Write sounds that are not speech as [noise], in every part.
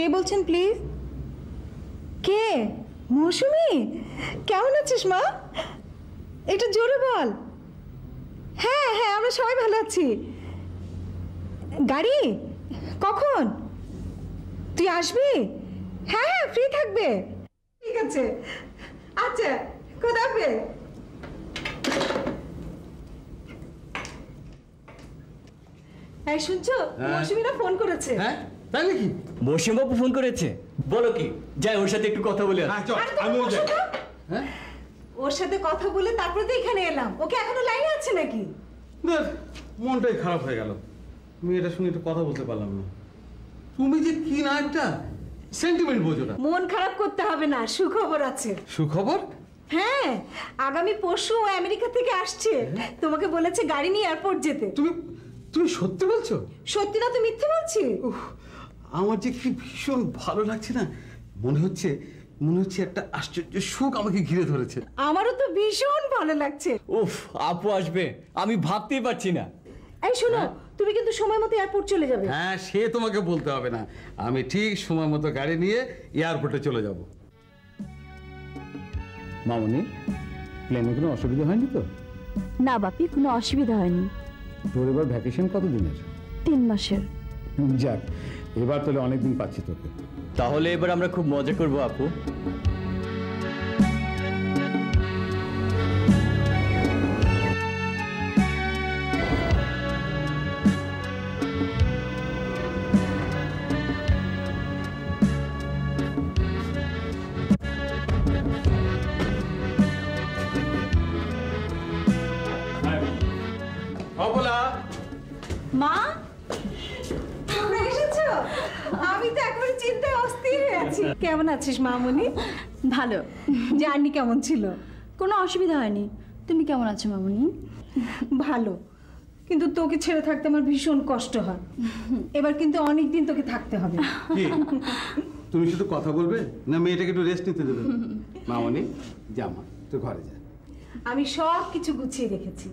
কে বলছেন প্লিজ কে? মৌসুমি? কেমন আছিস মা? একটু জোরে বল। হ্যাঁ হ্যাঁ আমরা সবাই ভালো আছি। গাড়ি? কখন? তুই আসবি? হ্যাঁ হ্যাঁ ফ্রি থাকবে। ঠিক আছে। আচ্ছা কোথাবে এই শুনছো? হ্যাঁ। মৌসুমিরা ফোন করেছে। হ্যাঁ? তাই নাকি? মৌসুম বাবু ফোন করেছে। বলো কি? যাই ওর সাথে একটু কথা বলে। হ্যাঁ তুমি আমিও যাই। হ্যাঁ? ওর সাথে কথা বলে তারপরে তো এখানে এলাম। ওকে এখনও লাইনে আছে নাকি? না মনটাই খারাপ হয়ে গেল। মেয়েটার সঙ্গে একটু কথা বলতে পারলাম না। তুমি যে কি না একটা সেন্টিমেন্ট বোঝো না। মন খারাপ করতে হবে না সুখবর আছে। সুখবর? হ্যাঁ আগামী পরশু ও আমেরিকা থেকে আসছে। তোমাকে বলেছে গাড়ি নিয়ে এয়ারপোর্ট যেতে। তুমি তুমি সত্যি বলছো? সত্যি না তো মিথ্যে বলছি। উফ, আমার যে কি ভীষণ ভালো লাগছে না মনে হচ্ছে মনে হচ্ছে একটা আশ্চর্য সুখ আমাকে ঘিরে ধরেছে। আমারও তো ভীষণ ভালো লাগছে। উফ আপু আসবে আমি ভাবতেই পারছি না। এই শোনো তুমি কিন্তু সময় মতো এয়ারপোর্ট চলে যাবে। হ্যাঁ সে তোমাকে বলতে হবে না। আমি ঠিক সময় মতো গাড়ি নিয়ে এয়ারপোর্টে চলে যাব। মামনি প্লেনে কোনো অসুবিধা হয়নি তো? না বাপি কোনো অসুবিধা হয়নি। তোর এবার ভ্যাকেশন কত দিনের তিন মাসের। যাক এবার তাহলে অনেকদিন পাচ্ছি তোকে। তাহলে এবার আমরা খুব মজা করব আপু। আছিস মামুনি? ভালো। জার্নি কেমন ছিল? কোনো অসুবিধা হয়নি। তুমি কেমন আছো মামুনি? ভালো। কিন্তু তোকে ছেড়ে থাকতে আমার ভীষণ কষ্ট হয়। এবার কিন্তু অনেক দিন তোকে থাকতে হবে। তুমি শুধু কথা বলবে না মেয়েটাকে একটু রেস্ট নিতে দেবে? মামনি জামা তুই ঘরে যা। আমি সব কিছু গুছিয়ে রেখেছি।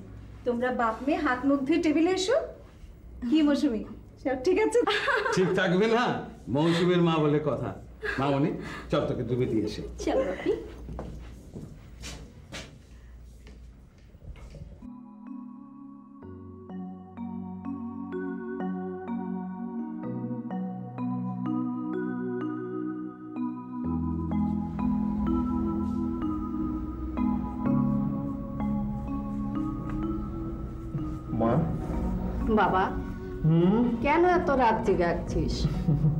তোমরা বাপ মেয়ে হাত মুখ ধুয়ে টেবিলে এসো। কি মৌসুমি? সব ঠিক আছে ঠিক থাকবে না? মৌসুমের মা বলে কথা। মামনি চল তোকে ডুবে দিয়ে এসে চলো বাপি বাবা কেন এত রাত জেগে আছিস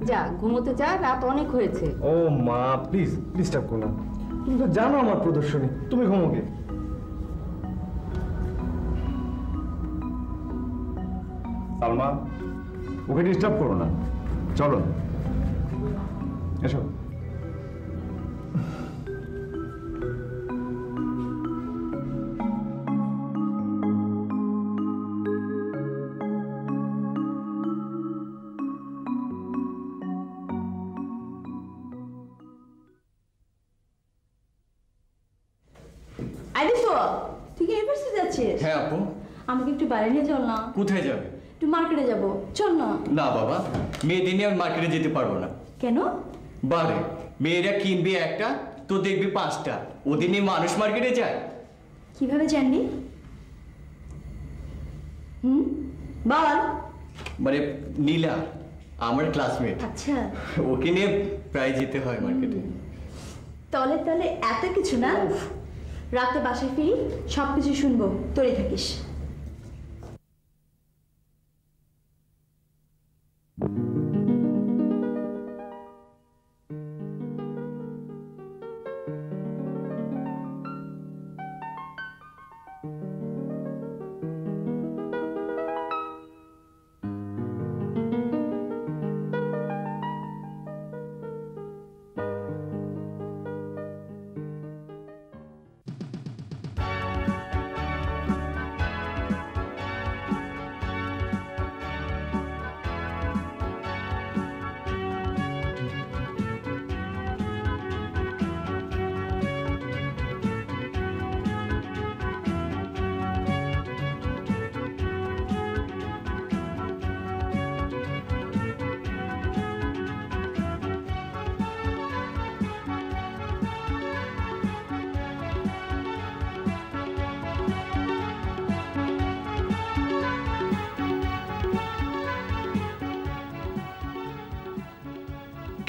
যা ঘুমোতে যা রাত অনেক হয়েছে। ও মা প্লিজ ডিস্টার্ব করো না। তুমি তো জানো আমার প্রদর্শনী তুমি ঘুমোকে সালমা ওকে ডিস্টার্ব করো না। চলো। এসো। বাইরে চল না। কোথায় যাবে? একটু মার্কেটে যাব। চল না। না বাবা মেয়েদের নিয়ে আমি মার্কেটে যেতে পারব না। কেন? বারে মেয়েরা কিনবে একটা তো দেখবি পাঁচটা। ওদের নিয়ে মানুষ মার্কেটে যায়। কীভাবে জানবি হুম? বল। মানে নীলা আমার ক্লাসমেট আচ্ছা। ওকে নিয়ে প্রায় যেতে হয় মার্কেটে তাহলে তাহলে এত কিছু না? রাতে বাসায় ফিরি সব কিছু শুনব তোরে থাকিস।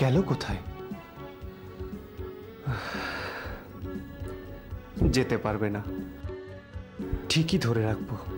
গেল কোথায়? যেতে পারবে না। ঠিকই ধরে রাখব।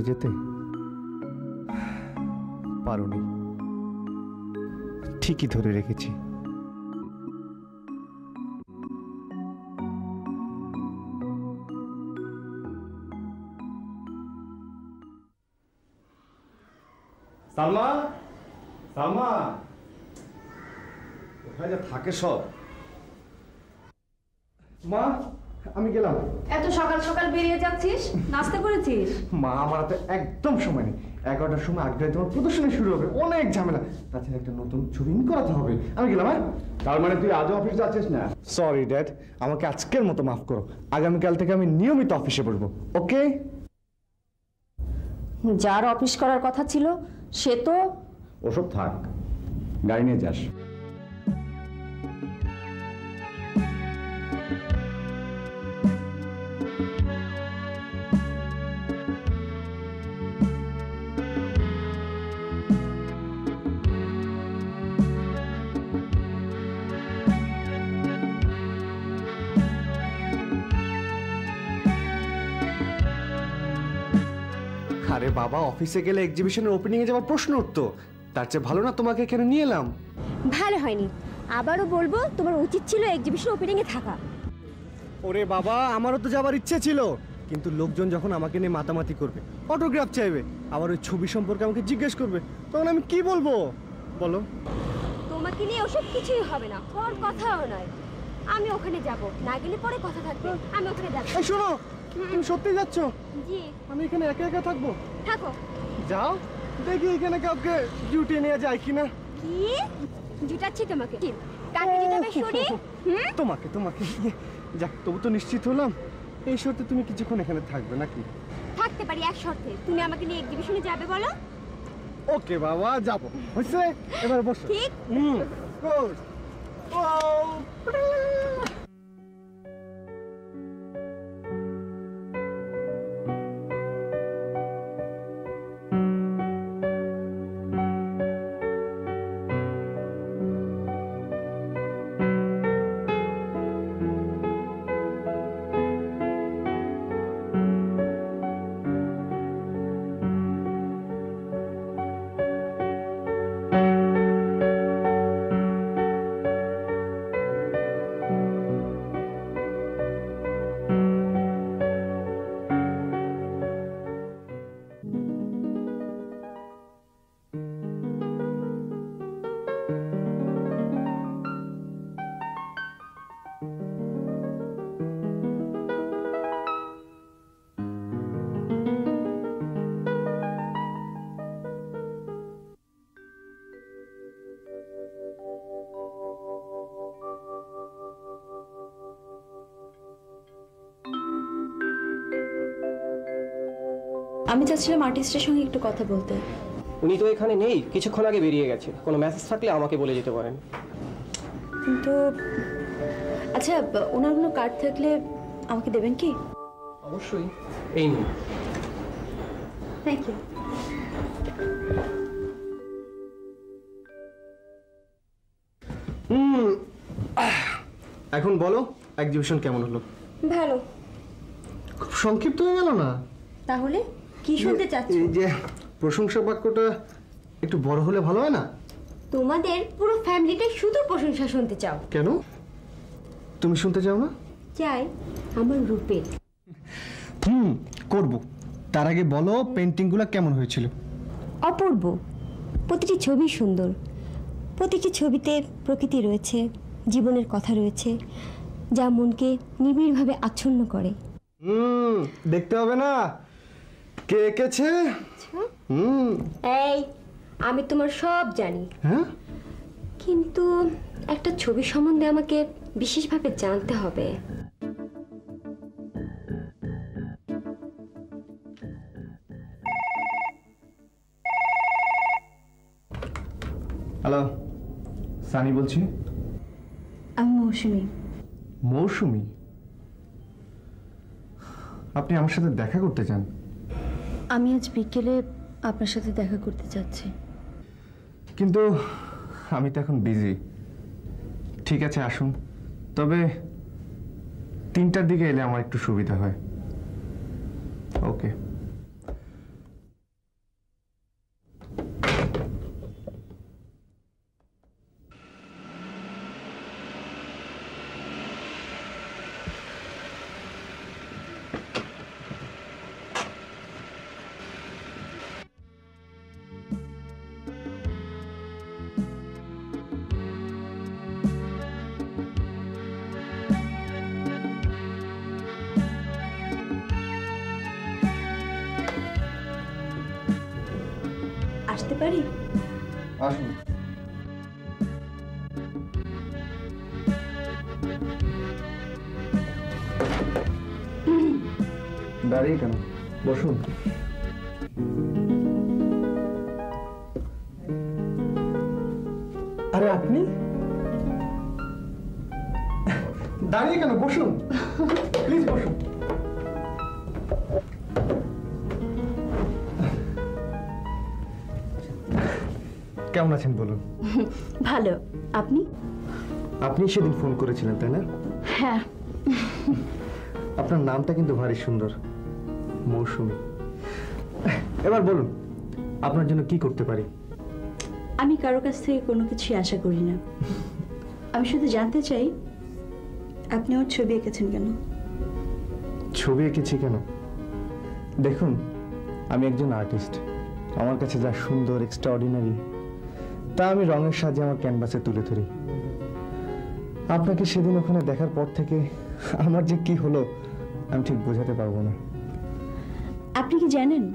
চলে যেতে? পারোনি। ঠিকই ধরে রেখেছি। সালমা সালমা। কোথায় যা থাকে সব। মা আমি গেলাম। এত সকাল সকাল বেরিয়ে যাচ্ছিস? নাস্তা করেছিস? মা আমার হাতে একদম সময় নেই। এগারোটার সময় আগ্রায় তোমার প্রদর্শনী শুরু হবে। অনেক ঝামেলা। তাছাড়া একটা নতুন ছবি করাতে হবে। আমি গেলাম হ্যাঁ? তার মানে তুই আজও অফিস যাচ্ছিস না? সরি ড্যাড আমাকে আজকের মতো মাফ করো। আগামীকাল থেকে আমি নিয়মিত অফিসে বসবো ওকে যার অফিস করার কথা ছিল সে তো ওসব থাক। গাড়ি নিয়ে যাস। বাবা অফিসে গেলে এক্সিবিশনের ওপেনিং এ যাওয়ার প্রশ্ন উঠতো। তার চেয়ে ভালো না তোমাকে এখানে নিয়ে এলাম। ভালো হয়নি। আবারও বলব তোমার উচিত ছিল এক্সিবিশন ওপেনিংয়ে থাকা। ওরে বাবা আমারও তো যাবার ইচ্ছে ছিল। কিন্তু লোকজন যখন আমাকে নিয়ে মাতামাতি করবে অটোগ্রাফ চাইবে আবার ওই ছবি সম্পর্কে আমাকে জিজ্ঞেস করবে তখন আমি কি বলব? বলো। তোমাকে নিয়ে ওসব কিছুই হবে না ওর কথাও নয়। আমি ওখানে যাব না গেলে পরে কথা থাকবে আমি ওখানে যাব এই শোনো তুমি সত্যি যাচ্ছ? জি। আমি এখানে একা একা থাকব? থাকো। যাও। দেখি এখানে কাউকে ডিউটি নিয়ে যায় কিনা। কি? জুটাচ্ছি তোমাকে। কি? কাকে জুটাবে হুম? তোমাকে তোমাকে। যাক তবু তো নিশ্চিত হলাম। এই শর্তে তুমি কিছুক্ষণ এখানে থাকবে নাকি? থাকতে পারি এক শর্তে। তুমি আমাকে নিয়ে এক্সিবিশনে যাবে বলো? ওকে বাবা যাব। হয়েছে? এবার বসো। ঠিক। হুম. ও আমি চাচ্ছিলাম আর্টিস্টের সঙ্গে একটু কথা বলতে। উনি তো এখানে নেই কিছুক্ষণ আগে বেরিয়ে গেছে। কোনো মেসেজ থাকলে আমাকে বলে যেতে পারেন। কিন্তু আচ্ছা ওনার কোনো কার্ড থাকলে আমাকে দেবেন কি? অবশ্যই এই নিন। থ্যাংক ইউ এখন বলো এক্সিবিশন কেমন হলো? ভালো। খুব সংক্ষিপ্ত হয়ে গেল না? তাহলে? কি শুনতে চাচ্ছ? এই যে প্রশংসা বাক্যটা একটু বড় হলে ভালো হয় না? তোমাদের পুরো ফ্যামিলিটাই শুধু প্রশংসা শুনতে চাও। কেন? তুমি শুনতে চাও না? চাই আমার রূপের। হুম করব। তার আগে বলো পেন্টিংগুলো কেমন হয়েছিল? অপূর্ব। প্রতিটি ছবি সুন্দর। প্রতিটি ছবিতে প্রকৃতি রয়েছে জীবনের কথা রয়েছে যা মনকে নিবিড়ভাবে আচ্ছন্ন করে। হুম দেখতে হবে না। কে এঁকেছে? হুম? এই আমি তোমার সব জানি। হ্যাঁ? কিন্তু একটা ছবি সম্বন্ধে আমাকে বিশেষভাবে জানতে হবে। হ্যালো সানি বলছি। আমি মৌসুমি। মৌসুমি? আপনি আমার সাথে দেখা করতে চান? আমি আজ বিকেলে আপনার সাথে দেখা করতে যাচ্ছি। কিন্তু আমি তো এখন বিজি ঠিক আছে, আসুন। তবে তিনটার দিকে এলে আমার একটু সুবিধা হয়। ওকে আসুন। দাঁড়িয়ে কেন? বসুন। কেমন আছেন বলুন? ভালো। আপনি? আপনি সেদিন ফোন করেছিলেন তাই না? হ্যাঁ। আপনার নামটা কিন্তু ভারী সুন্দর। মৌসুমি। এবার বলুন আপনার জন্য কি করতে পারি? আমি কারও কাছ থেকে কোনো কিছুই আশা করি না। আমি শুধু জানতে চাই আপনি ওর ছবি এঁকেছেন কেন? ছবি এঁকেছি কেন? দেখুন আমি একজন আর্টিস্ট আমার কাছে যা সুন্দর এক্সট্রাঅর্ডিনারি তা আমি রঙের সাহায্যে আমার ক্যানভাসে তুলে ধরি। আপনাকে সেদিন ওখানে দেখার পর থেকে আমার যে কি হলো আমি ঠিক বোঝাতে পারব না। আপনি কি জানেন?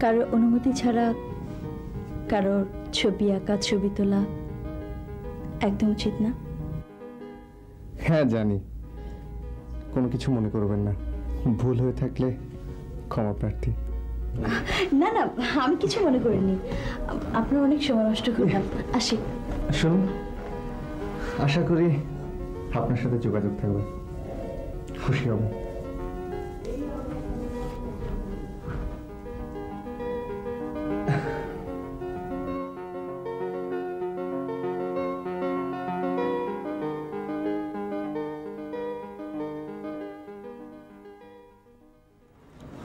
কারোর অনুমতি ছাড়া কারোর ছবি আঁকা ছবি তোলা একদম উচিত না? হ্যাঁ জানি। কোনো কিছু মনে করবেন না। ভুল হয়ে থাকলে ক্ষমা প্রার্থী। না না আমি কিছু মনে করিনি। আপনার অনেক সময় নষ্ট করলাম। আসি। শুনুন আশা করি আপনার সাথে যোগাযোগ থাকবে। খুশি হব।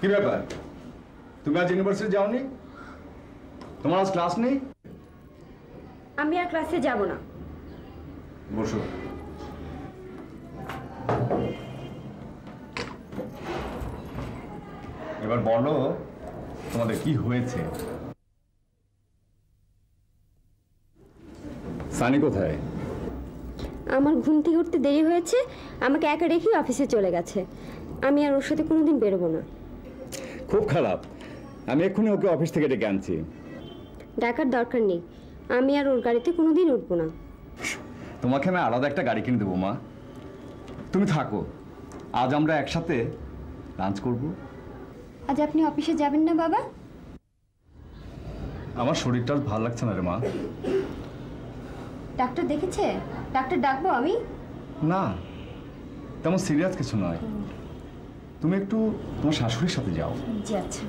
কি ব্যাপার? তুমি ইউনিভার্সিটি যাওনি? তোমার আজ ক্লাস নেই? আমি আর ক্লাসে যাব না। বসো। এবার বলো তোমাদের কি হয়েছে? সানি কোথায়? আমার ঘুম থেকে উঠতে দেরি হয়েছে আমাকে একা রেখেই অফিসে চলে গেছে। আমি আর ওর সাথে কোনোদিন বেরোবো না। খুব খারাপ। আমি এক্ষুনি ওকে অফিস থেকে ডেকে আনছি। ডাকার দরকার নেই। আমি আর ওর গাড়িতে কোনোদিন উঠবো না। তোমাকে আমি আলাদা একটা গাড়ি কিনে দেবো মা। তুমি থাকো। আজ আমরা একসাথে লাঞ্চ করব। আজ আপনি অফিসে যাবেন না বাবা? আমার শরীরটা ভালো লাগছে না রে মা। ডাক্তার দেখেছে? ডাক্তার ডাকবো আমি? না তেমন সিরিয়াস কিছু নয়। তুমি একটু তোমার শাশুড়ির সাথে যাও। জি আচ্ছা।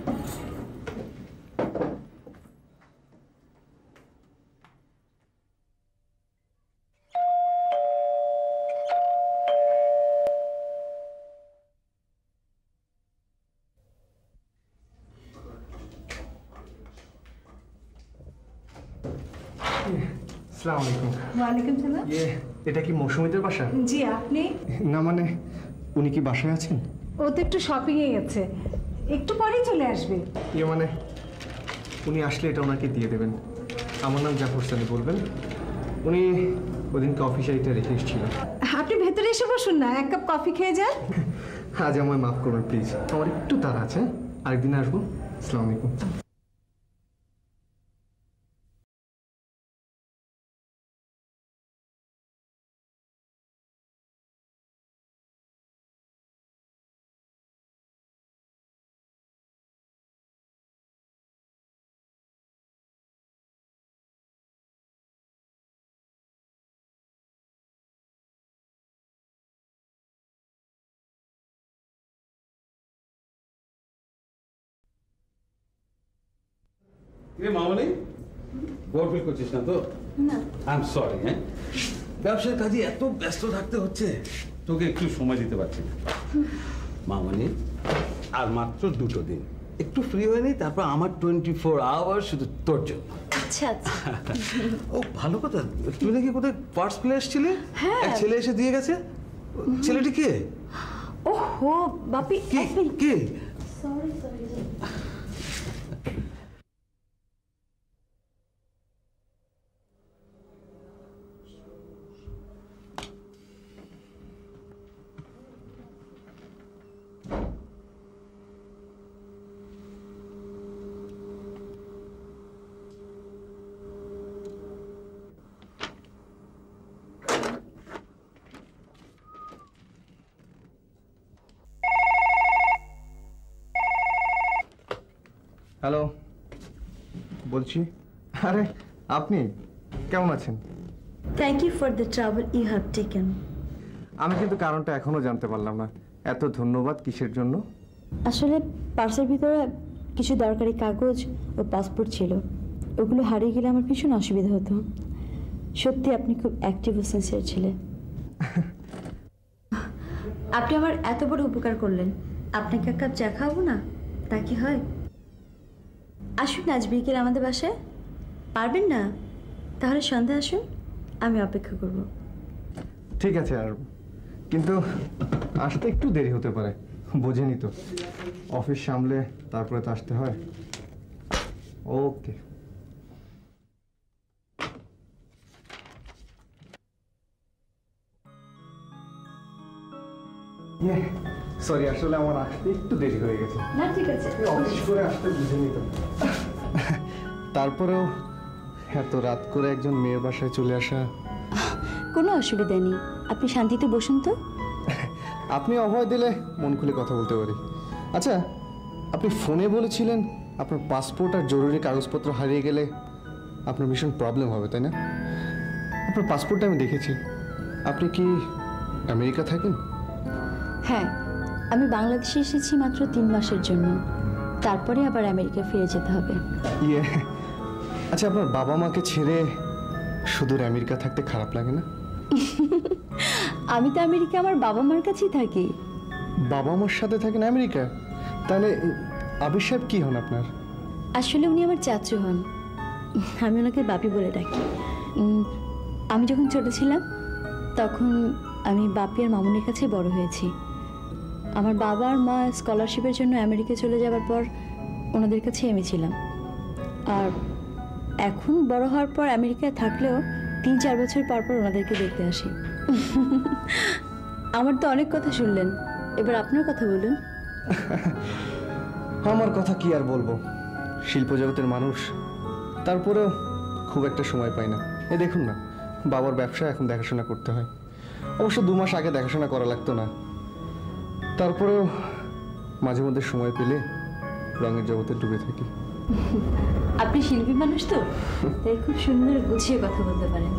আসসালামু আলাইকুম ওয়ালাইকুম সালাম। ইয়ে এটা কি মৌসুমীদের বাসা? জি আপনি? না মানে উনি কি বাসায় আছেন? ও তো একটু শপিংয়ে গেছে। একটু পরেই চলে আসবে। ইয়ে মানে উনি আসলে এটা ওনাকে দিয়ে দেবেন। আমার নাম জাফর সানি বলবেন। উনি ওদিনকে অফিসে এটা রেখে এসেছিল। আপনি ভেতরে এসে বসুন না এক কাপ কফি খেয়ে যান। আজ আমায় মাফ করবেন প্লিজ আমার একটু তাড়া আছে? আরেকদিন আসব। আসসালামু আলাইকুম মামনি বোর ফিল করছিস না তো? আই এম সরি হ্যাঁ? ব্যবসার কাজে এত ব্যস্ত থাকতে হচ্ছে তোকে একটু সময় দিতে পারছি না। মামনি আর মাত্র দুটো দিন। একটু ফ্রি হয়ে নি তারপর আমার টোয়েন্টি ফোর আওয়ার শুধু তোর জন্য। আচ্ছা আচ্ছা। ও ভালো কথা। তুই নাকি কোথায় পার্টস ফেলে এসেছিলি? হ্যাঁ। এক ছেলে এসে দিয়ে গেছে? ছেলেটি কে? ওহো বাপি কে? কে? সরি সরি হ্যালো বলছি আরে আপনি কেমন আছেন? Thank you for the travel you have taken আমি কিন্তু কারণটা এখনও জানতে পারলাম না। এত ধন্যবাদ কিসের জন্য? আসলে পার্সের ভিতরে কিছু দরকারি কাগজ ও পাসপোর্ট ছিল। ওগুলো হারিয়ে গেলে আমার ভীষণ অসুবিধা হতো। সত্যি আপনি খুব অ্যাক্টিভ ও সিনসিয়ার ছিলেন। আপনি আমার এত বড় উপকার করলেন। আপনাকে এক কাপ চা খাওয়াবো না? তা কি হয়? আসুন আজ বিকেল আমাদের বাসায়। পারবেন না? তাহলে সন্ধ্যা আসুন আমি অপেক্ষা করব। ঠিক আছে আর কিন্তু আসতে একটু দেরি হতে পারে বোঝেনি তো। অফিস সামলে তারপরে তো আসতে হয়। ওকে। সরি আসলে আমার আসতে একটু দেরি হয়ে গেছে। না ঠিক আছে। অফিস করে আসতে বুঝিনি তো। তারপরেও এত রাত করে একজন মেয়ের বাসায় চলে আসা। কোনো অসুবিধা নেই। আপনি শান্তিতে বসুন তো। [laughs] আপনি অভয় দিলে মন খুলে কথা বলতে পারি। আচ্ছা আপনি ফোনে বলেছিলেন আপনার পাসপোর্ট আর জরুরি কাগজপত্র হারিয়ে গেলে আপনার ভীষণ প্রবলেম হবে তাই না? আপনার পাসপোর্টটা আমি দেখেছি। আপনি কি আমেরিকা থাকেন? হ্যাঁ আমি বাংলাদেশে এসেছি মাত্র তিন মাসের জন্য। তারপরে আবার আমেরিকা ফিরে যেতে হবে। ইয়ে আচ্ছা আপনার বাবা মাকে ছেড়ে সুদূর আমেরিকা থাকতে খারাপ লাগে না? [laughs] আমি তো আমেরিকা আমার বাবা মার কাছেই থাকি। বাবা মার সাথে থাকেন আমেরিকা? তাহলে আবির সাহেব কি হন আপনার? আসলে উনি আমার চাচু হন। আমি ওনাকে বাপি বলে ডাকি। আমি যখন ছোট ছিলাম তখন আমি বাপি আর মামুনের কাছে বড় হয়েছি। আমার বাবা আর মা স্কলারশিপের জন্য আমেরিকা চলে যাওয়ার পর ওনাদের কাছে আমি ছিলাম। আর এখন বড় হওয়ার পর আমেরিকায় থাকলেও তিন, চার বছর পর পর ওনাদেরকে দেখতে আসি। আমার তো অনেক কথা শুনলেন। এবার আপনার কথা বলুন। [laughs] আমার কথা কি আর বলব? শিল্প জগতের মানুষ, তারপরেও খুব একটা সময় পাই না। এ দেখুন না, বাবার ব্যবসা এখন দেখাশোনা করতে হয়। অবশ্য দু মাস আগে দেখাশোনা করা লাগতো না। তারপরেও মাঝে মধ্যে সময় পেলে রঙের জগতে ডুবে থাকি। আপনি শিল্পী মানুষ তো? তাই খুব সুন্দর গুছিয়ে কথা বলতে পারেন।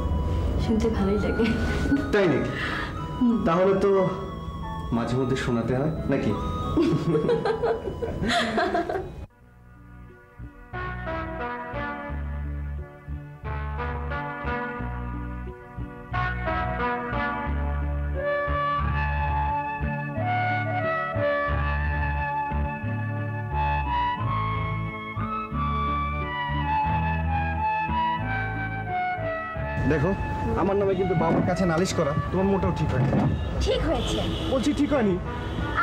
শুনতে ভালোই লাগে। তাই নাকি? তাহলে তো মাঝে মধ্যে শোনাতে হয়, নাকি? দেখো আমার নামে কিন্তু বাবার কাছে নালিশ করা তোমার মোটেও ঠিক হয়নি। ঠিক হয়েছে। বলছি ঠিক হয়নি?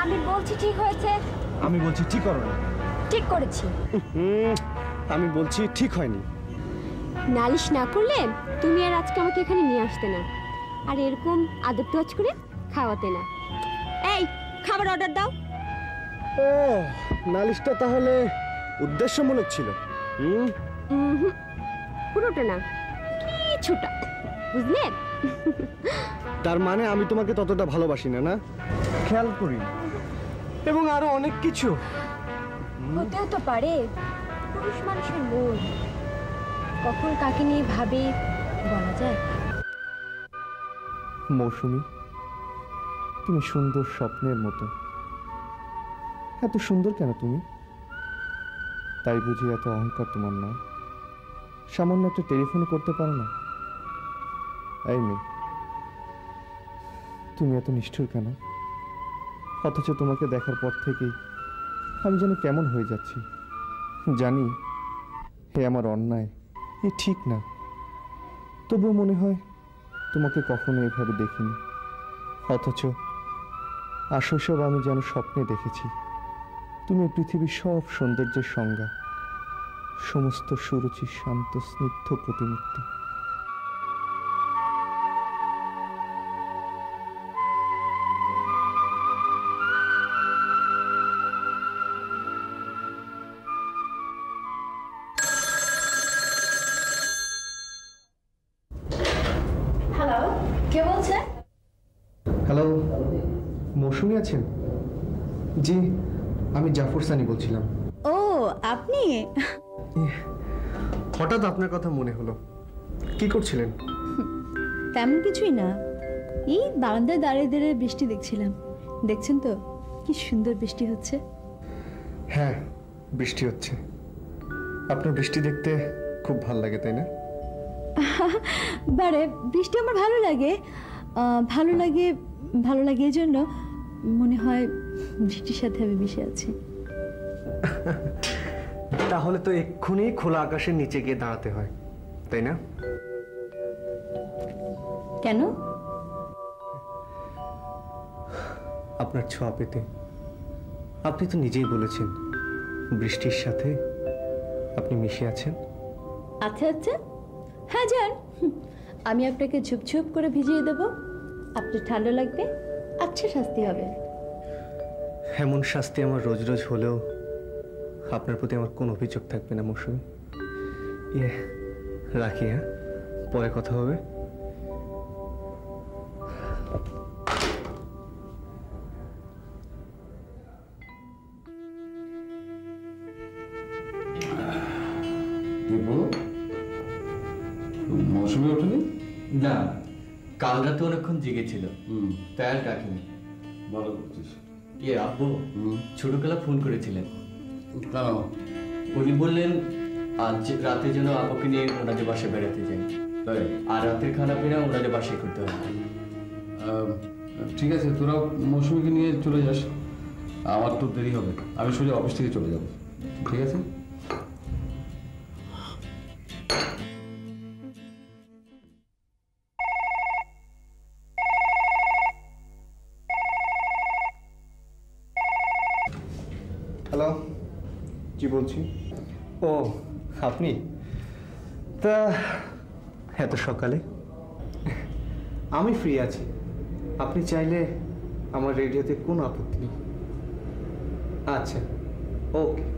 আমি বলছি ঠিক হয়েছে। আমি বলছি ঠিক করো ঠিক করেছি। আমি বলছি ঠিক হয়নি। নালিশ না করলে তুমি আর আজকে আমাকে এখানে নিয়ে আসতে না। আর এরকম আদর তোয়াজ করে খাওয়াতে না। এই খাবার অর্ডার দাও। ও নালিশটা তাহলে উদ্দেশ্যমূলক ছিল। হুম পুরোটা না কিছুটা। বুঝলে তার মানে আমি তোমাকে ততটা ভালোবাসি না না? খেয়াল করি। না। এবং আরও অনেক কিছু। হতেও তো পারে। পুরুষ মানুষের মন। কখন কাকে নিয়ে ভাবে বলা যায়? মৌসুমি তুমি সুন্দর স্বপ্নের মতো। এত সুন্দর কেন তুমি? তাই বুঝি এত অহংকার তোমার না সামান্য একটা টেলিফোন করতে পারো না? তুমি এত নিষ্ঠুর কেন? অথচ তোমাকে দেখার পর থেকেই আমি যেন কেমন হয়ে যাচ্ছি। জানি হে আমার অন্যায়, এ ঠিক না। তবুও মনে হয় তোমাকে কখনো এভাবে দেখিনি। অথচ আসল আমি যেন স্বপ্নে দেখেছি। তুমি পৃথিবীর সব সৌন্দর্যের সংজ্ঞা, সমস্ত সুরুচি, শান্ত, স্নিগ্ধ প্রতিমূর্তি। করছিলেন? তেমন কিছুই না। এই বারান্দায় দাঁড়িয়ে দাঁড়িয়ে বৃষ্টি দেখছিলাম। দেখছেন তো কি সুন্দর বৃষ্টি হচ্ছে। হ্যাঁ বৃষ্টি হচ্ছে। আপনার বৃষ্টি দেখতে খুব ভালো লাগে তাই না? [laughs] বারে বৃষ্টি আমার ভালো লাগে। ভালো লাগে ভালো লাগে এই জন্য মনে হয় বৃষ্টির সাথে আমি মিশে আছি। [laughs] তাহলে তো এক্ষুনি খোলা আকাশের নিচে গিয়ে দাঁড়াতে হয় তাই না? কেন? আপনার ছোঁয়া পেতে। আপনি তো নিজেই বলেছেন বৃষ্টির সাথে আপনি মিশে আছেন। আচ্ছা আচ্ছা। হ্যাঁ যান। আমি আপনাকে ঝুপঝুপ করে ভিজিয়ে দেব। আপনার ঠান্ডা লাগবে আচ্ছা শাস্তি হবে। এমন শাস্তি আমার রোজ রোজ হলেও আপনার প্রতি আমার কোনো অভিযোগ থাকবে না মৌসুমি। ইয়ে রাখি হ্যাঁ? পরে কথা হবে। না কাল রাতে অনেকক্ষণ জেগেছিল। হুম। তাই আর ডাকিনি। ভালো করছিস। ইয়ে আব্বু? ছোটবেলা ফোন করেছিলেন। উনি বললেন আজ রাতে যেন আব্বুকে নিয়ে ওনাদের বাসায় বেড়াতে যাই। তাই? আর রাতের খানা পিনা ওনাদের বাসায় করতে হবে। ঠিক আছে তোরা মৌসুমিকে নিয়ে চলে যাস। আমার তো দেরি হবে। আমি সোজা অফিস থেকে চলে যাব। ঠিক আছে? তা, এত সকালে? আমি ফ্রি আছি। আপনি চাইলে আমার রেডিওতে কোনো আপত্তি নেই। আচ্ছা ওকে।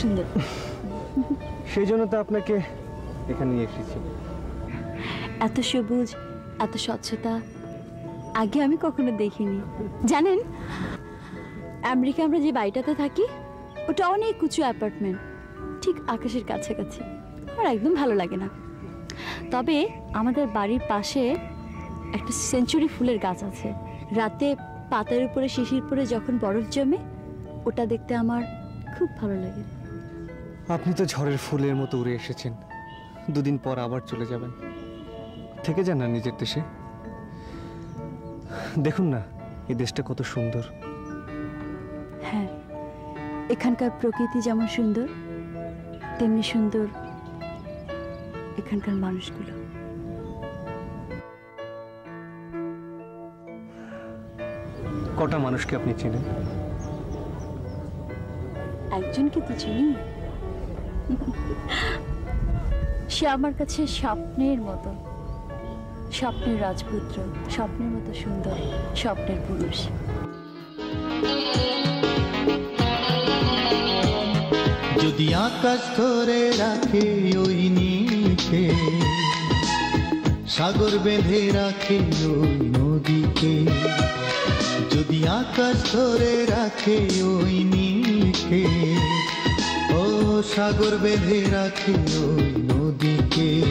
সুন্দর সেই জন্য তো আপনাকে এখানে নিয়ে এসেছি। এত সবুজ এত স্বচ্ছতা আগে আমি কখনো দেখিনি। জানেন আমেরিকা আমরা যে বাড়িটাতে থাকি ওটা অনেক উঁচু অ্যাপার্টমেন্ট ঠিক আকাশের কাছাকাছি আমার একদম ভালো লাগে না। তবে আমাদের বাড়ির পাশে একটা সেঞ্চুরি ফুলের গাছ আছে। রাতে পাতার উপরে শিশির পরে যখন বরফ জমে ওটা দেখতে আমার খুব ভালো লাগে। আপনি তো ঝড়ের ফুলের মতো উড়ে এসেছেন। দুদিন পর আবার চলে যাবেন। থেকে যান না নিজের দেশে। দেখুন না এই দেশটা কত সুন্দর। হ্যাঁ এখানকার প্রকৃতি যেমন সুন্দর তেমনি সুন্দর এখানকার মানুষগুলো। কটা মানুষকে আপনি চেনেন? একজনকে তো চিনি। সে আমার কাছে স্বপ্নের মতো। স্বপ্নের রাজপুত্র, স্বপ্নের মতো সুন্দর, স্বপ্নের পুরুষ। যদি আকাশ ধরে রাখে ওই নীলকে সাগর বেঁধে রাখে ওই নদীকে যদি আকাশ ধরে রাখে ওই ও সাগর বেঁধে রাখি ওই নদীকে।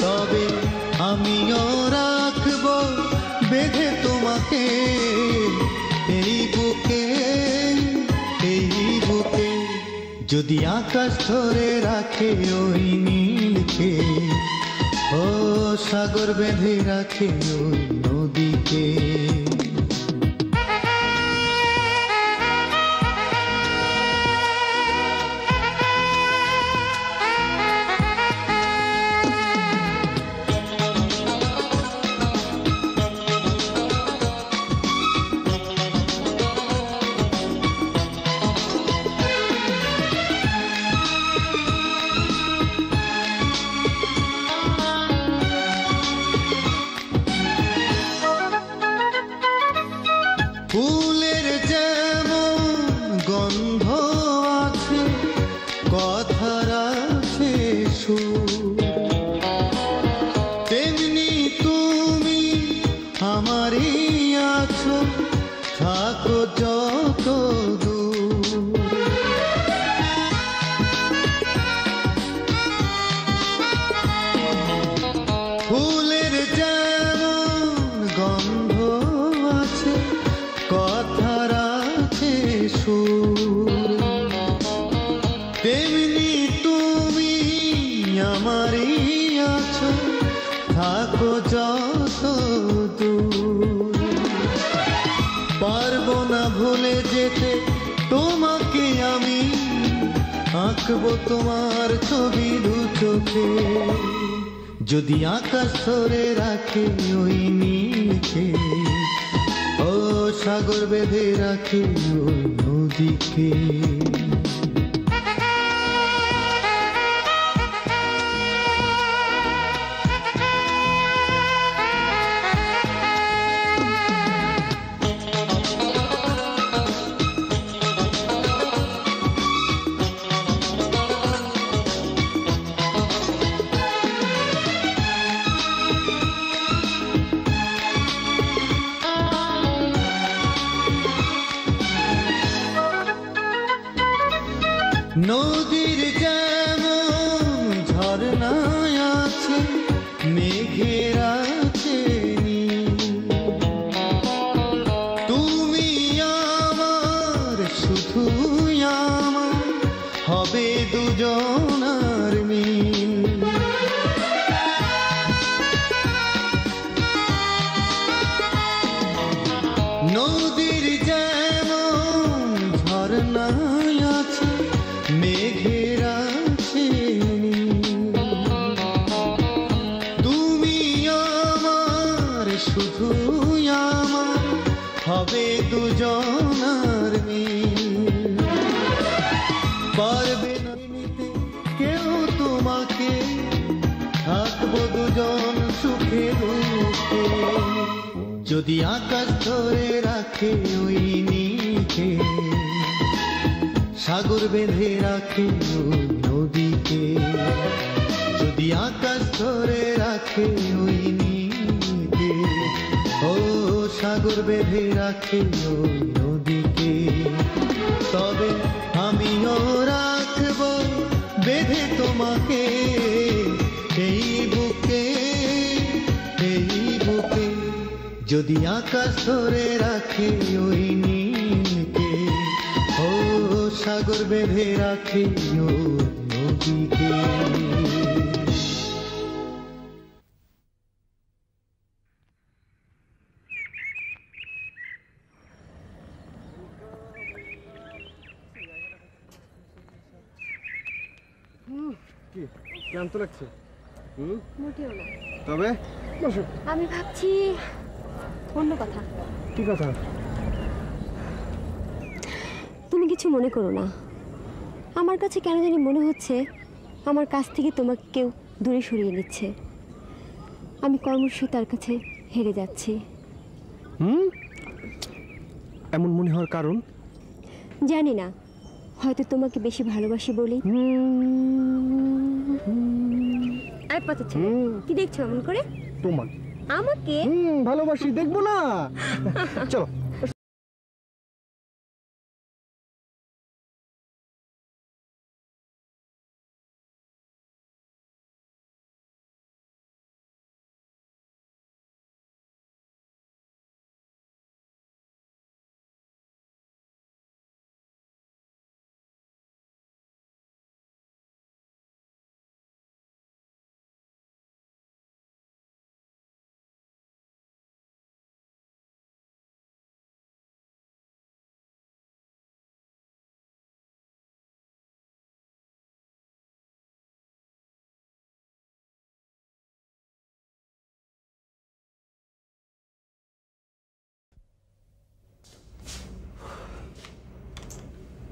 তবে আমিও রাখব বেঁধে তোমাকে। এই বুকে এই বুকে যদি আকাশ ধরে রাখে ওই নীলকে। ও সাগর বেঁধে রাখে ওই নদীকে। আঁকবো তোমার ছবি দু চোখে। যদি আকাশ ধরে রাখে ওই নীলকে ও সাগর বেঁধে রাখে ওই নদীকে। যদি আকাশ ধরে রাখে ওই নীলকে সাগর বেঁধে রাখে ওই নদীকে। যদি আকাশ ধরে রাখে ওই নীলকে ও সাগর বেঁধে রাখে ওই নদীকে। তবে আমিও রাখব বেঁধে তোমাকে। যদি আকাশ ধরে রাখে ওই নীলকে ও সাগর বেঁধে রাখে ওই নদীকে। কি? ক্লান্ত লাগছে? হুম? মোটেও না। তবে? বসো আমি ভাবছি অন্য কথা। কি কথা? তুমি কিছু মনে করো না। আমার কাছে কেন জানি মনে হচ্ছে আমার কাছ থেকে তোমাকে কেউ দূরে সরিয়ে নিচ্ছে। আমি কর্মশ তার কাছে হেরে যাচ্ছি। হুম? এমন মনে হওয়ার কারণ? জানি না। হয়তো তোমাকে বেশি ভালোবাসি বলি। আরে কি দেখছ এমন করে? তোমার। আমাকে? হুম ভালোবাসি দেখব না। চলো।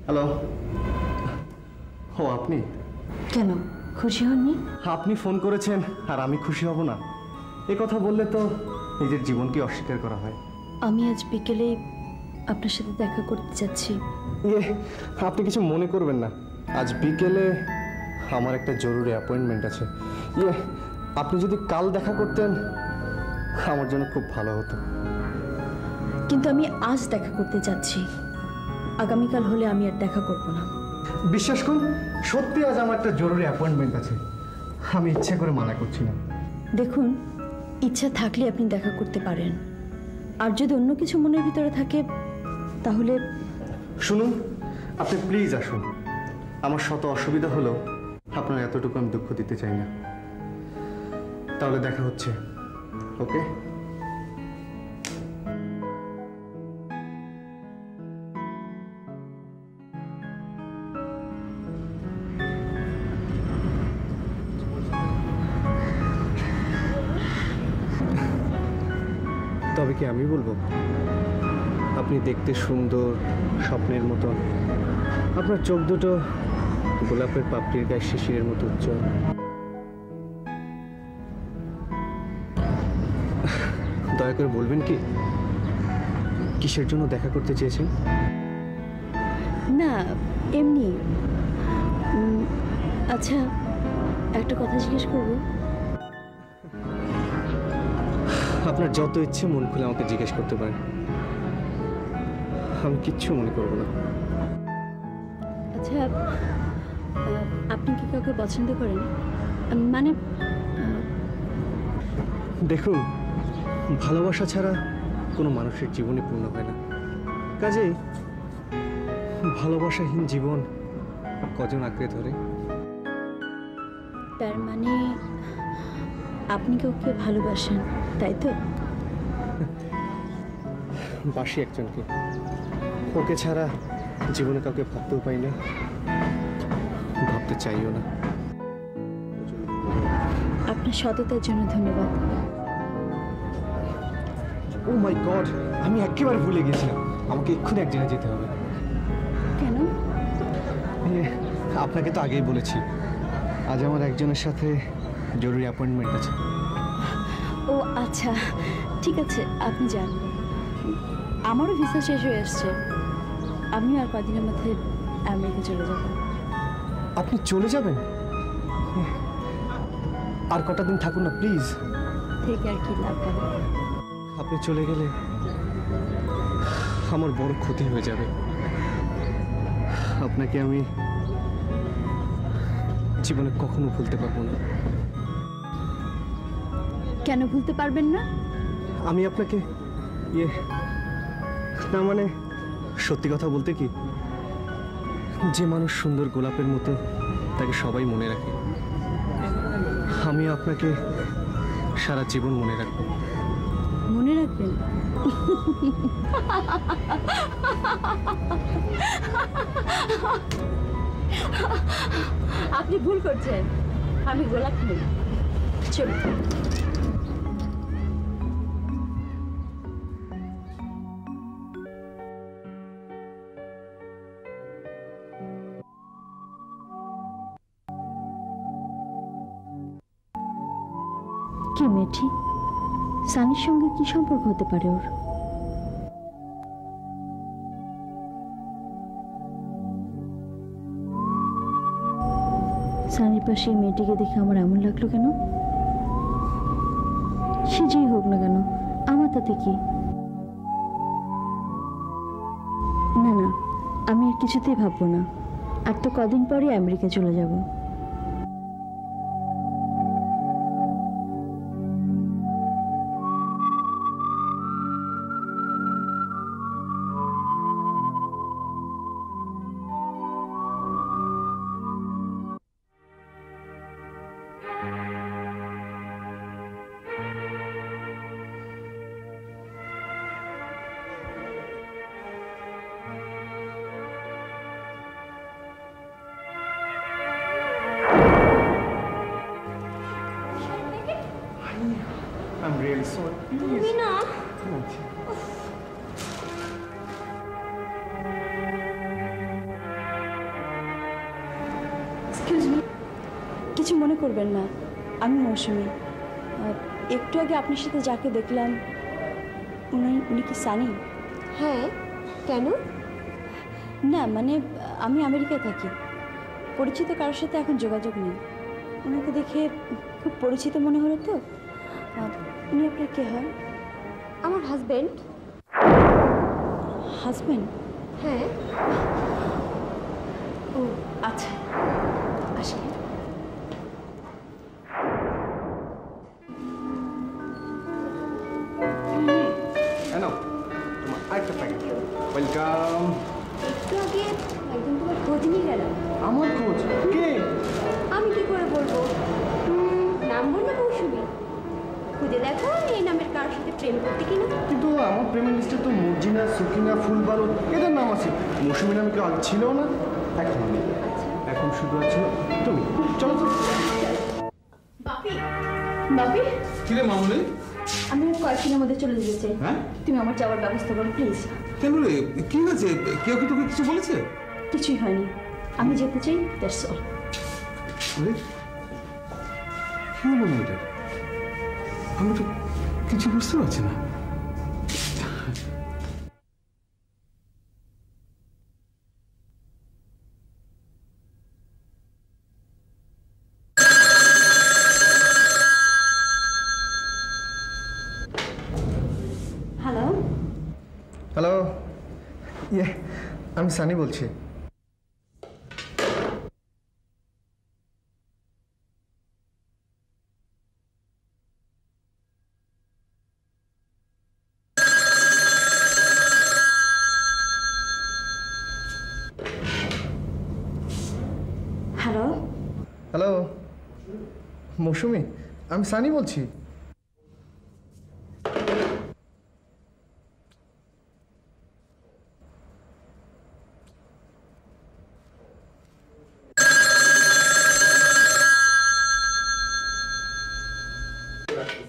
হ্যালো ও আপনি? কেন? খুশি হননি? আপনি ফোন করেছেন আর আমি খুশি হব না। এ কথা বললে তো নিজের জীবনকে অস্বীকার করা হয়। আমি আজ বিকেলে আপনার সাথে দেখা করতে যাচ্ছি। ইয়ে আপনি কিছু মনে করবেন না। আজ বিকেলে আমার একটা জরুরি অ্যাপয়েন্টমেন্ট আছে। ইয়ে আপনি যদি কাল দেখা করতেন আমার জন্য খুব ভালো হতো। কিন্তু আমি আজ দেখা করতে যাচ্ছি। আগামীকাল হলে আমি আর দেখা করব না। বিশ্বাস করুন সত্যি আজ আমার একটা জরুরি অ্যাপয়েন্টমেন্ট আছে। আমি ইচ্ছা করে মানা করছি না দেখুন ইচ্ছা থাকলে আপনি দেখা করতে পারেন। আর যদি অন্য কিছু মনের ভিতরে থাকে তাহলে শুনুন আপনি প্লিজ আসুন। আমার শত অসুবিধা হলো আপনার এতটুকু আমি দুঃখ দিতে চাই না। তাহলে দেখা হচ্ছে ওকে আমি বলব, আপনি দেখতে সুন্দর, স্বপ্নের মতন। আপনার চোখ দুটো গোলাপের পাপড়ির গায়ে শিশিরের মতো উজ্জ্বল। দয়া করে বলবেন কি, কিসের জন্য দেখা করতে চেয়েছেন? না, এমনি। আচ্ছা একটা কথা জিজ্ঞেস করব? আপনার যত ইচ্ছে মন খুলে আমাকে জিজ্ঞেস করতে পারেন। আমি কিচ্ছু মনে করব না। আচ্ছা আপনি কি কাউকে পছন্দ করেন? মানে দেখুন ভালোবাসা ছাড়া কোনো মানুষের জীবনে পূর্ণ হয় না। কাজে ভালোবাসাহীন জীবন কজন আঁকড়ে ধরে? আপনি কাউকে ভালোবাসেন তাই তো? বাসি একজনকে। ওকে ছাড়া জীবনে কাউকে ভাবতেও পাই না। ভাবতে চাইও না। আপনার সততার জন্য ধন্যবাদ। ও মাই গড আমি একেবারে ভুলে গেছিলাম। আমাকে এক্ষুনি এক জায়গায় যেতে হবে। কেন? আপনাকে তো আগেই বলেছি। আজ আমার একজনের সাথে জরুরি অ্যাপয়েন্টমেন্ট আছে। ও আচ্ছা ঠিক আছে আপনি যান। আমারও ভিসা শেষ হয়ে এসছে আমি আর কদিনের মধ্যে আমেরিকা চলে যাব। আপনি চলে যাবেন? আর কটা দিন থাকুন না প্লিজ থেকে আর কি লাভ আপনি চলে গেলে আমার বড় ক্ষতি হয়ে যাবে। আপনাকে আমি জীবনে কখনো ভুলতে পারব না। কেন ভুলতে পারবেন না? আমি আপনাকে ইয়ে না মানে সত্যি কথা বলতে কি যে মানুষ সুন্দর গোলাপের মতো তাকে সবাই মনে রাখে আমি আপনাকে সারা জীবন মনে রাখব। মনে রাখবেন? আপনি ভুল করছেন। আমি গোলাপ নই। চলুন। কে মেঠি? সানির সঙ্গে কি সম্পর্ক হতে পারে ওর? সানির পাশে মেয়েটিকে দেখে আমার এমন লাগল কেন? সে যেই হোক না কেন, আমার তাতে কি? না না, আমি আর কিছুতেই ভাববো না। আর তো কদিন পরই আমেরিকা চলে যাব। আপনার সাথে যাকে দেখলাম উনি উনি কি সানি? হ্যাঁ কেন? না মানে আমি আমেরিকায় থাকি। পরিচিত কারোর সাথে এখন যোগাযোগ নেই। ওনাকে দেখে খুব পরিচিত মনে হলো তো। উনি আপনার কে হয়? আমার হাজব্যান্ড হাজব্যান্ড হ্যাঁ। ও আচ্ছা। আসেন বলল খুঁজে দেখো এই নামের কারোর সাথে প্রেম করতে কিনা। কিন্তু আমার প্রেমের লিস্টে তো মর্জিনা সুকিনা ফুলবারো এদের নাম আছে। মৌসুমি নামে কেউ আগে ছিল না। এখন নেই। এখন শুধু আছে তুমি। চলো তো। বাপি বাপি। কিরে মামুনি? আমি কয়েকদিনের মধ্যে চলে যেতে চাই। হ্যাঁ? তুমি আমার যাওয়ার ব্যবস্থা করো প্লিজ। কেন রে? কি হয়েছে? কেউ কি তোকে কিছু বলেছে? কিছুই হয়নি। আমি যেতে চাই দ্যাটস অল কি হলো মেয়েটার আমি তো কিছু বুঝতে পারছি না। হ্যালো হ্যালো ইয়ে আমি সানি বলছি হ্যালো হ্যালো মৌসুমি আমি সানি বলছি।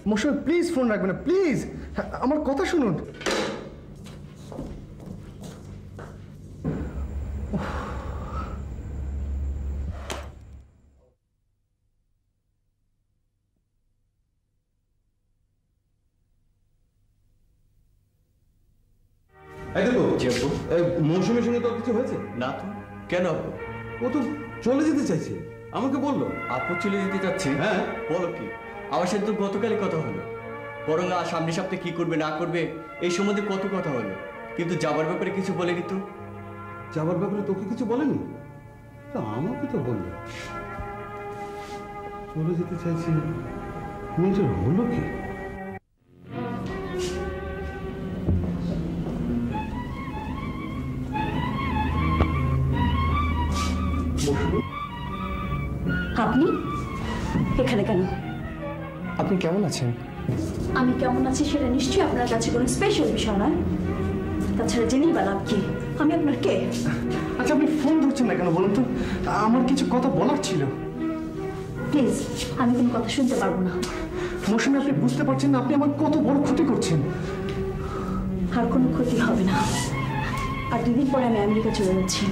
মৌসুমি প্লিজ ফোন রাখবেন না প্লিজ আমার কথা শুনুন। না তো? কেন আপু? ও তো চলে যেতে চাইছে। আমাকে বলল। আপু চলে যেতে চাচ্ছে? হ্যাঁ। বলো কি? আমার সাথে তো গতকালই কথা হলো। বরং আর সামনের সপ্তাহে কি করবে না করবে এই সম্বন্ধে কত কথা হলো। কিন্তু যাবার ব্যাপারে কিছু বলেনি তো? যাবার ব্যাপারে তোকে কিছু বলেনি? তা আমাকে তো বলল। চলে যেতে চাইছি। মেয়েটার হলো কি? আছেন? আমি কেমন আছি সেটা নিশ্চয়ই আপনার কাছে কোনো স্পেশাল বিষয় নয়। তাছাড়া জেনেই বা লাভ কি? আমি আপনার কে? আচ্ছা আপনি ফোন ধরছেন না কেন বলুন তো? আমার কিছু কথা বলার ছিল। প্লিজ আমি কোনো কথা শুনতে পারব না। মৌসুমি আপনি বুঝতে পারছেন না আপনি আমার কত বড় ক্ষতি করছেন। আর কোনো ক্ষতি হবে না। আর দুদিন পরে আমি আমেরিকা চলে যাচ্ছি।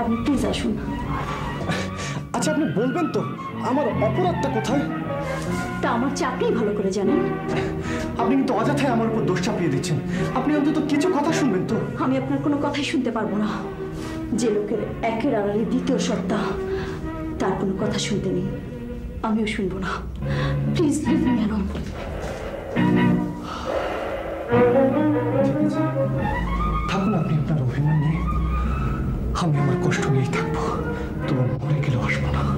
আপনি প্লিজ আসুন। আচ্ছা আপনি বলবেন তো আমার অপরাধটা কোথায়? তা আমার চাকরি ভালো করে জানেন। আপনি কিন্তু অযথায় আমার উপর দোষ চাপিয়ে দিচ্ছেন। আপনি অন্তত কিছু কথা শুনবেন তো। আমি আপনার কোনো কথাই শুনতে পারব না। যে লোকের একের আড়ালে দ্বিতীয় সত্তা তার কোনো কথা শুনতে নেই। আমিও শুনব না। প্লিজ লিভ মি অ্যালোন থাকুন আপনি আপনার অভিমান নিয়ে। আমি আমার কষ্ট নিয়েই থাকব। তবু মরে গেলেও আসব না।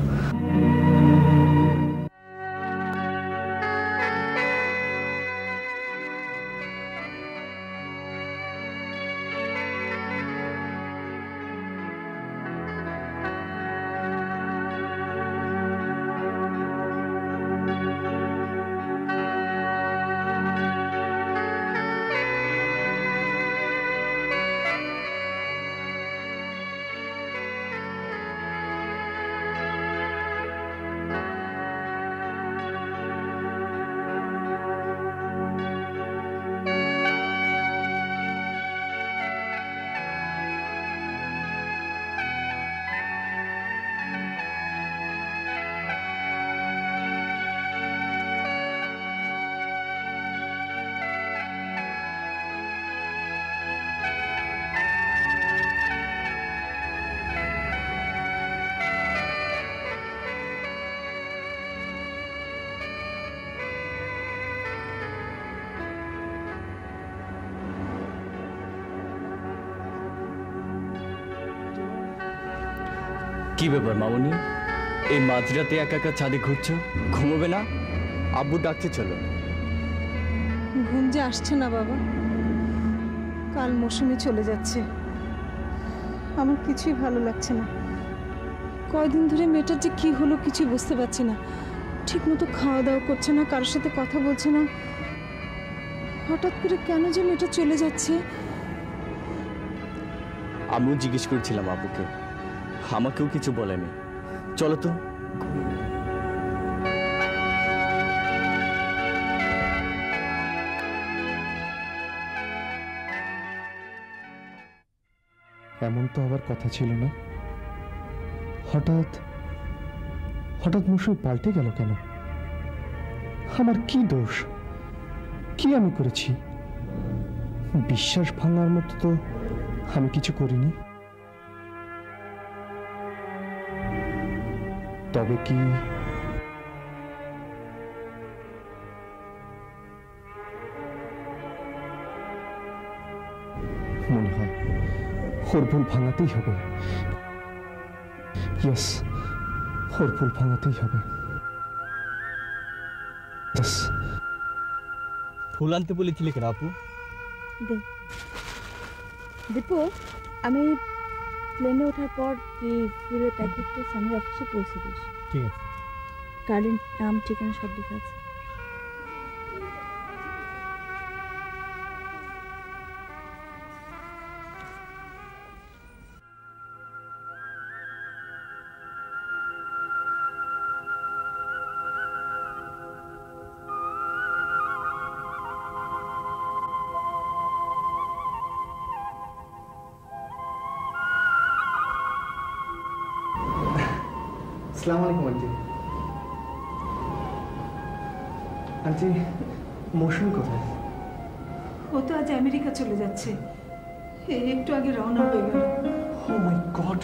কি ব্যাপার মামনি? এই মাঝরাতে একা একা ছাদে ঘুরছো? ঘুমোবে না? আব্বু ডাকছে চলো। ঘুম যে আসছে না বাবা। কাল মৌসুমি চলে যাচ্ছে। আমার কিছুই ভালো লাগছে না। কয়দিন ধরে মেয়েটার যে কি হলো কিছু বুঝতে পারছি না। ঠিক মতো খাওয়া দাওয়া করছে না কারোর সাথে কথা বলছে না। হঠাৎ করে কেন যে মেয়েটা চলে যাচ্ছে? আমিও জিজ্ঞেস করেছিলাম আব্বুকে। আমাকেও কিছু বলেনি। চলো তো। এমন তো আবার কথা ছিল না। হঠাৎ হঠাৎ মৌসুমি পাল্টে গেল কেন? আমার কি দোষ? কি আমি করেছি? বিশ্বাস ভাঙার মতো তো আমি কিছু করিনি। তবে কি? মনে হয় ওর ভুল ভাঙাতেই হবে। ইয়েস ওর ভুল ভাঙাতেই হবে. ফুল আনতে বলেছিলে কেন আপু? দীপু আমি প্লেনে ওঠার পর এই ফুলের প্যাকেটটা আমি অফিসে পৌঁছে দিস। ঠিক আছে। কারেন্ট নাম ঠিকানা সব লেখা আছে। আসসালামু আলাইকুম আন্টি। আন্টি মৌসুমি কোথায়? ও তো আজ আমেরিকা চলে যাচ্ছে। একটু আগে রওনা হয়ে গেল। ও মাই গড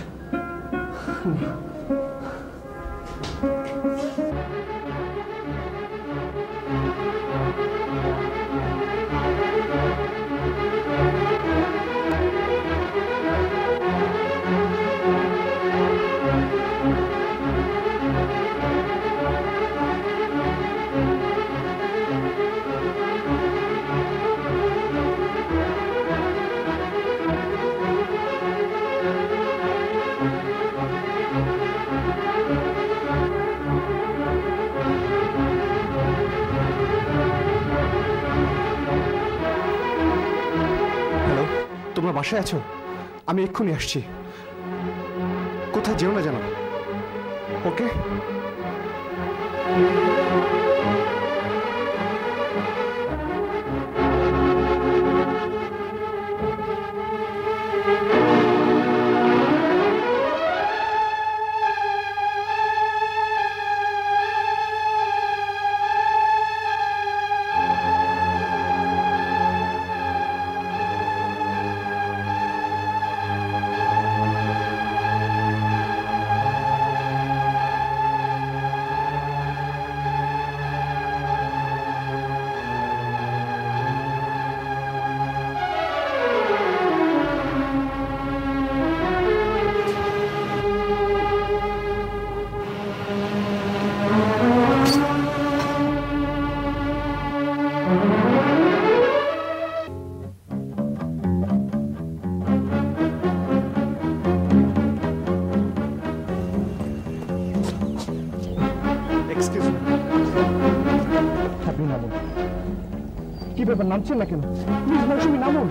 বাসায় আছো? আমি এক্ষুনি আসছি। কোথায় যেও না জানো। ব্যাপার নামছেন না কেন? প্লিজ মৌসুমি নামুন।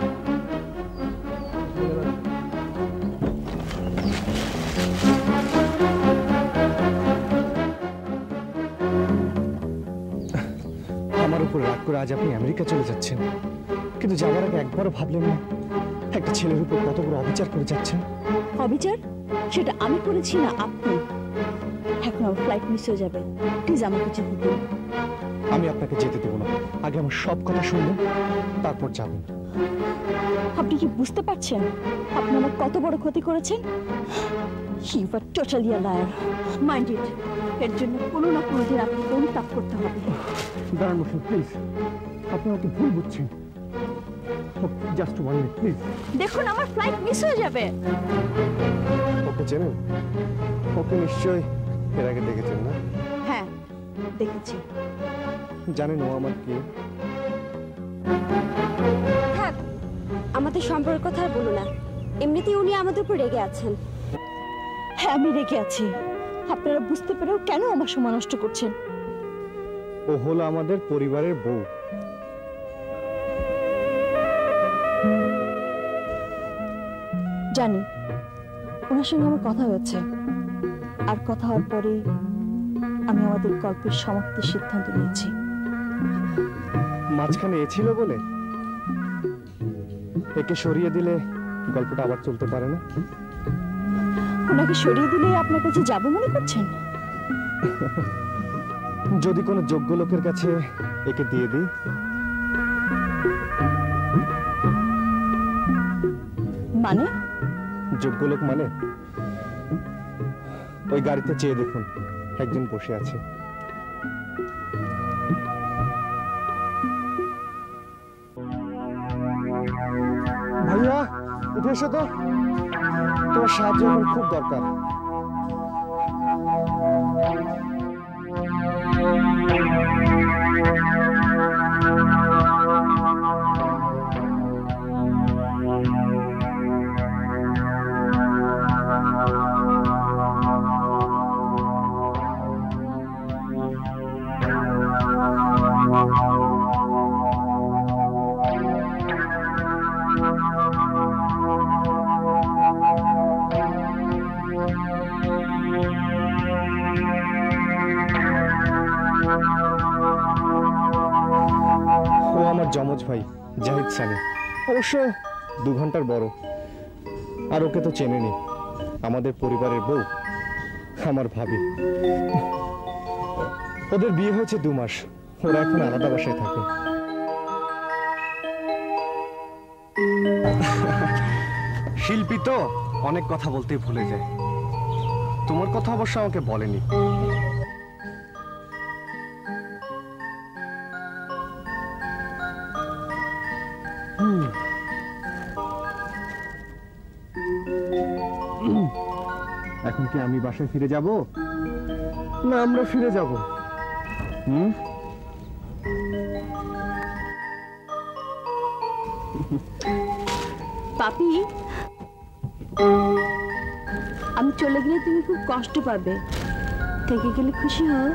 আমার উপর রাগ করে আজ আপনি আমেরিকা চলে যাচ্ছেন। কিন্তু যাওয়ার আগে একবারও ভাবলেন না একটা ছেলের উপর কত বড় অবিচার করে যাচ্ছেন? অবিচার? সেটা আমি করেছি না আপনি? এখন আমার ফ্লাইট মিস হয়ে যাবে। প্লিজ আমার কিছু বলুন আমি আপনাকে যেতে দেবো না। আগে আমার সব কথা শুনবেন তারপর যাবেন আপনি কি বুঝতে পারছেন? আপনি আমার কত বড় ক্ষতি করেছেন? You are totally liar mind it এর জন্য কোনো না কোনো দিন আপনাকে অনুতাপ করতে হবে। দাঁড়ান বসুন প্লিজ আপনি আমাকে ভুল বুঝছেন। জাস্ট ওয়ান মিনিট প্লিজ দেখুন আমার ফ্লাইট মিস হয়ে যাবে। ওকে চেনেন? ওকে নিশ্চয়ই এর আগে দেখেছেন না? হ্যাঁ দেখেছি। জানেন ও আমার কি। থাক আমাদের সম্পর্কের কথা আর বলো না। এমনিতেই উনি আমাদের উপর রেগে আছেন। হ্যাঁ আমি রেখে আছি। আপনারা বুঝতে পেরেও কেন আমার সময় নষ্ট করছেন? ও হলো আমাদের পরিবারের বউ। জানি ওনার সঙ্গে আমার কথা হয়েছে। আর কথা হওয়ার পরে আমি আমাদের গল্পের সমাপ্তির সিদ্ধান্ত নিয়েছি। মাঝখানে এ ছিল বলে? একে সরিয়ে দিলে গল্পটা আবার চলতে পারে না? ওনাকে সরিয়ে দিলে আপনার কাছে যাব মনে করছেন? যদি কোনো যোগ্য লোকের কাছে একে দিয়ে দিই। মানে? যোগ্য লোক মানে? ওই গাড়িতে চেয়ে দেখুন একজন বসে আছে। এসো তো? তোমার সাহায্য এখন খুব দরকার। যমজ ভাই জাহিদ সানি অবশ্য দু ঘণ্টার বড়। আর ওকে তো চেনেনি আমাদের পরিবারের বউ, আমার ভাবি। ওদের বিয়ে হয়েছে দু মাস। ওরা এখন আলাদা বাসায় থাকে। শিল্পী তো অনেক কথা বলতে ভুলে যায়। তোমার কথা অবশ্য আমাকে বলেনি। বাসায় ফিরে যাব? না, আমরা ফিরে যাব। হুম? পাপি, আমি চলে গেলে তুমি খুব কষ্ট পাবে। থেকে গেলে খুশি হও।